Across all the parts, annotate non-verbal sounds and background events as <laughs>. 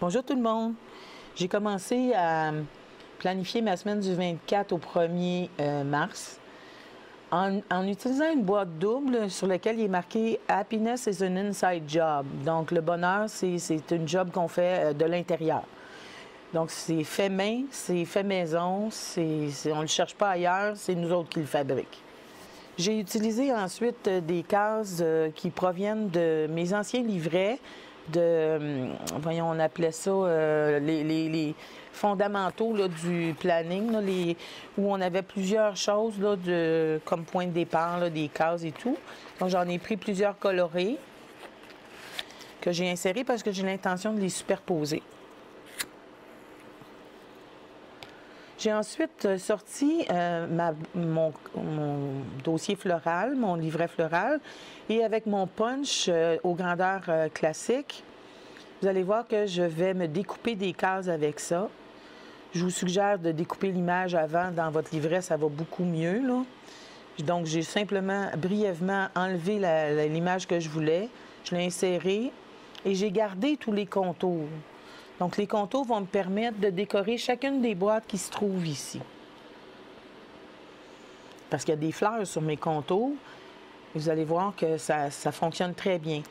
Bonjour tout le monde. J'ai commencé à planifier ma semaine du 24 au 1er euh, mars en, utilisant une boîte double sur laquelle il est marqué Happiness is an inside job. Donc, le bonheur, c'est une job qu'on fait euh, de l'intérieur. Donc, c'est fait main, c'est fait maison, on ne le cherche pas ailleurs, c'est nous autres qui le fabriquons. J'ai utilisé ensuite euh, des cases qui proviennent de mes anciens livrets de, hum, voyons, on appelait ça euh, les, fondamentaux du planning, où on avait plusieurs choses là, de, comme point de départ, des cases et tout. Donc j'en ai pris plusieurs colorés que j'ai insérés parce que j'ai l'intention de les superposer. J'ai ensuite euh, sorti euh, mon, dossier floral, mon livret floral, et avec mon punch euh, aux grandeurs classiques, vous allez voir que je vais me découper des cases avec ça. Je vous suggère de découper l'image avant dans votre livret, ça va beaucoup mieux. Donc, j'ai simplement brièvement enlevé l'image que je voulais, je l'ai insérée et j'ai gardé tous les contours. Donc, les contours vont me permettre de décorer chacune des boîtes qui se trouvent ici. Parce qu'il y a des fleurs sur mes contours. Vous allez voir que ça, fonctionne très bien.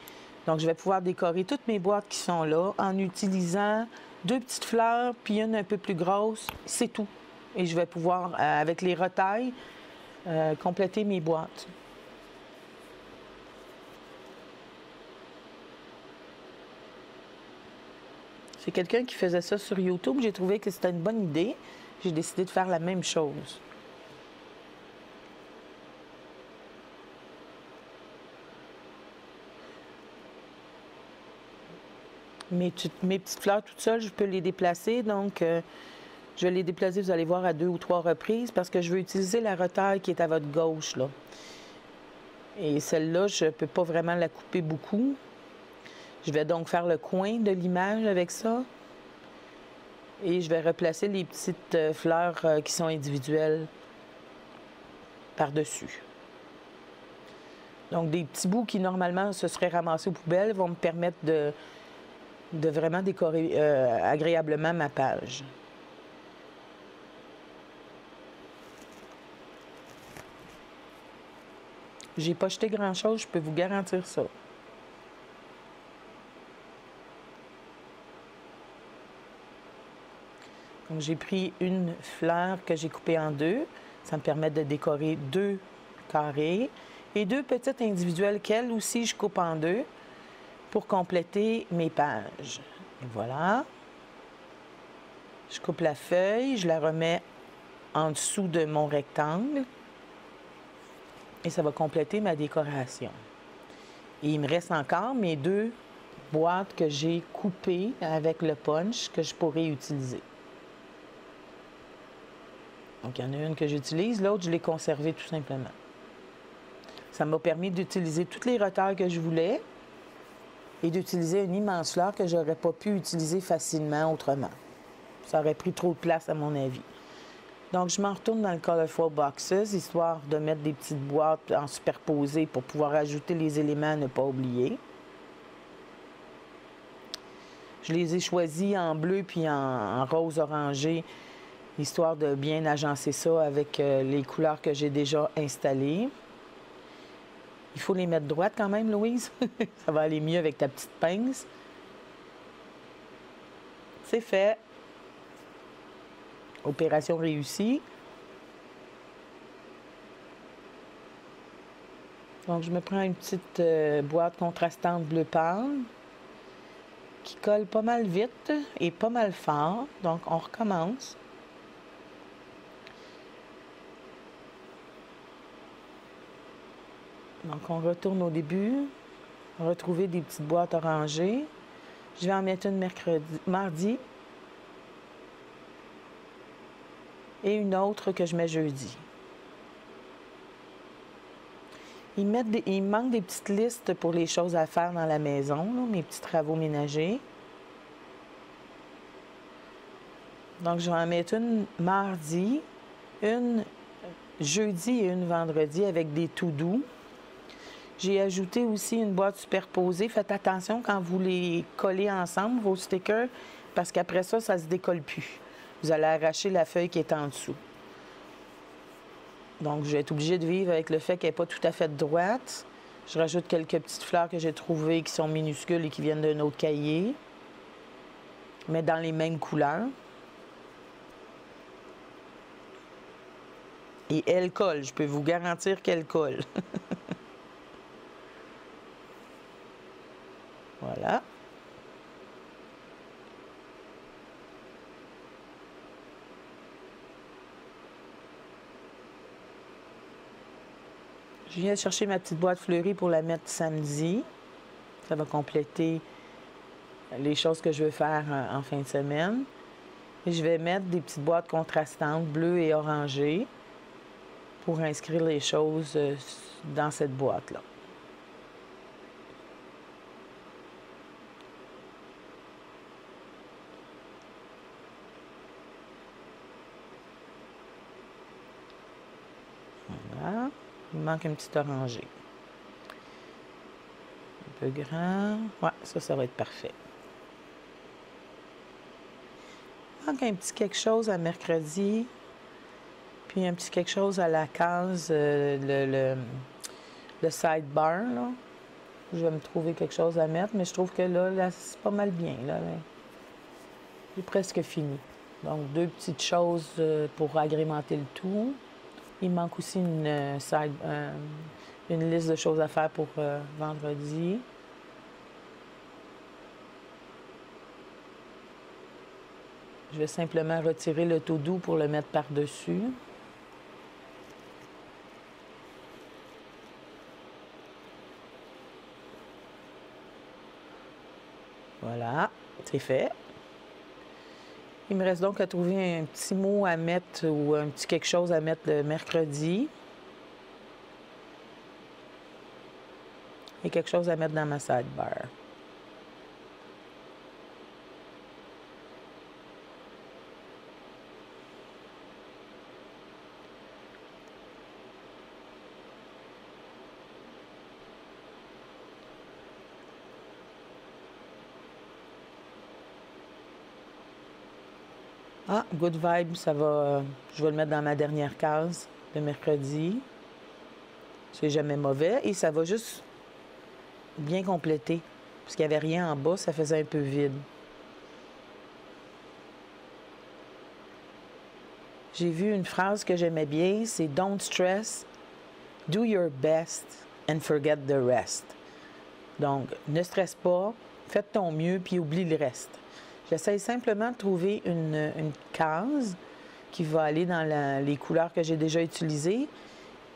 Donc, je vais pouvoir décorer toutes mes boîtes qui sont là en utilisant deux petites fleurs, puis une un peu plus grosse. C'est tout. Et je vais pouvoir, euh, avec les retailles, euh, compléter mes boîtes. C'est quelqu'un qui faisait ça sur YouTube. J'ai trouvé que c'était une bonne idée. J'ai décidé de faire la même chose. Mes, petites fleurs toutes seules, je peux les déplacer. Donc, euh, je vais les déplacer, vous allez voir, à deux ou trois reprises parce que je veux utiliser la retaille qui est à votre gauche. Là. Et celle-là, je ne peux pas vraiment la couper beaucoup. Je vais donc faire le coin de l'image avec ça. Et je vais replacer les petites euh, fleurs euh, qui sont individuelles par-dessus. Donc, des petits bouts qui, normalement, se seraient ramassés aux poubelles vont me permettre de, vraiment décorer euh, agréablement ma page. J'ai pas jeté grand-chose, je peux vous garantir ça. Donc, j'ai pris une fleur que j'ai coupée en deux. Ça me permet de décorer deux carrés et deux petites individuelles qu'elles aussi je coupe en deux pour compléter mes pages. voilà. Je coupe la feuille, je la remets en dessous de mon rectangle et ça va compléter ma décoration. Et il me reste encore mes deux boîtes que j'ai coupées avec le punch que je pourrais utiliser. Donc, il y en a une que j'utilise, l'autre, je l'ai conservée tout simplement. Ça m'a permis d'utiliser toutes les retards que je voulais et d'utiliser une immense fleur que je n'aurais pas pu utiliser facilement autrement. Ça aurait pris trop de place à mon avis. Donc, je m'en retourne dans le Colorful Boxes, histoire de mettre des petites boîtes en superposé pour pouvoir ajouter les éléments à ne pas oublier. Je les ai choisis en bleu puis en rose orangé histoire de bien agencer ça avec euh, les couleurs que j'ai déjà installées. Il faut les mettre droites quand même, Louise. <laughs> ça va aller mieux avec ta petite pince. C'est fait. Opération réussie. Donc, je me prends une petite euh, boîte contrastante bleu pâle qui colle pas mal vite et pas mal fort. Donc, on recommence. Donc, on retourne au début, retrouver des petites boîtes orangées. Je vais en mettre une mercredi, mardi et une autre que je mets jeudi. Ils, mettent des, des petites listes pour les choses à faire dans la maison, mes petits travaux ménagers. Donc, je vais en mettre une mardi, une jeudi et une vendredi avec des tout doux. J'ai ajouté aussi une boîte superposée. Faites attention quand vous les collez ensemble, vos stickers, parce qu'après ça, ça ne se décolle plus. Vous allez arracher la feuille qui est en dessous. Donc, je vais être obligée de vivre avec le fait qu'elle n'est pas tout à fait droite. Je rajoute quelques petites fleurs que j'ai trouvées qui sont minuscules et qui viennent d'un autre cahier, mais dans les mêmes couleurs. Et elle colle, je peux vous garantir qu'elle colle. <laughs> voilà. Je viens chercher ma petite boîte fleurie pour la mettre samedi. Ça va compléter les choses que je veux faire euh, en fin de semaine. Je vais mettre des petites boîtes contrastantes, bleues et orangées, pour inscrire les choses euh, dans cette boîte-là. Voilà. Il manque un petit orangé. Un peu grand. Ouais, ça, ça va être parfait. Il manque un petit quelque chose à mercredi. Puis un petit quelque chose à la case, euh, le, le, sidebar. Là. Je vais me trouver quelque chose à mettre, mais je trouve que là, là c'est pas mal bien. Là, J'ai presque fini. Donc, deux petites choses euh, pour agrémenter le tout. Il manque aussi une, euh, euh, une liste de choses à faire pour euh, vendredi. Je vais simplement retirer le tout doux pour le mettre par-dessus. Voilà, c'est fait. Il me reste donc à trouver un petit mot à mettre ou un petit quelque chose à mettre le mercredi. Et quelque chose à mettre dans ma sidebar. Ah, Good Vibe, ça va. Je vais le mettre dans ma dernière case de mercredi. C'est jamais mauvais. Et ça va juste bien compléter. Parce qu'il n'y avait rien en bas, ça faisait un peu vide. J'ai vu une phrase que j'aimais bien, c'est Don't stress, do your best and forget the rest. Donc, ne stresse pas, fais ton mieux puis oublie le reste. J'essaie simplement de trouver une, case qui va aller dans les couleurs que j'ai déjà utilisées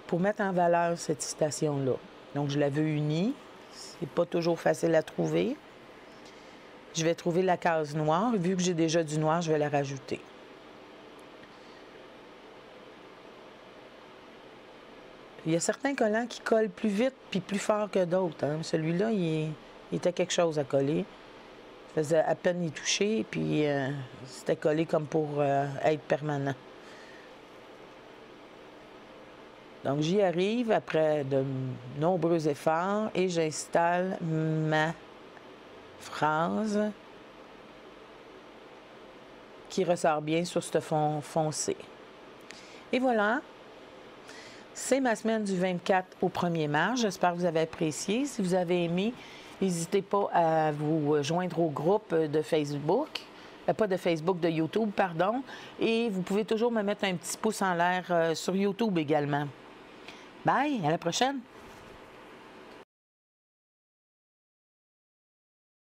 pour mettre en valeur cette citation-là. Donc, je la veux unie. C'est pas toujours facile à trouver. Je vais trouver la case noire. Vu que j'ai déjà du noir, je vais la rajouter. Il y a certains collants qui collent plus vite puis plus fort que d'autres. Hein. Celui-là, il, il était quelque chose à coller faisait à peine y toucher, puis euh, c'était collé comme pour euh, être permanent. Donc j'y arrive après de nombreux efforts et j'installe ma phrase qui ressort bien sur ce fond foncé. Et voilà, c'est ma semaine du 24 au 1er mars. J'espère que vous avez apprécié. Si vous avez aimé, N'hésitez pas à vous joindre au groupe de Facebook. Euh, pas de Facebook, de YouTube, pardon. Et vous pouvez toujours me mettre un petit pouce en l'air euh, sur YouTube également. Bye, à la prochaine.